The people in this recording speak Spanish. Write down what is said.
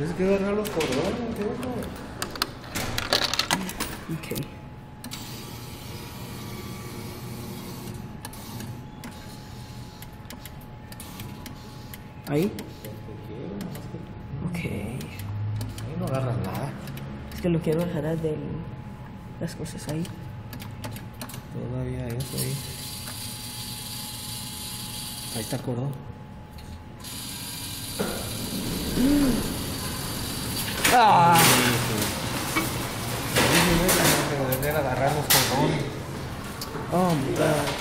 Tienes que agarrar los cordones, viejo. Ok. Ahí. Ok. Ahí no agarras nada. Es que lo quiero jalar de las cosas ahí. Todavía eso ahí. Ahí está el cordón. ¡Ah! Debe agarrar los cordones. Oh my god.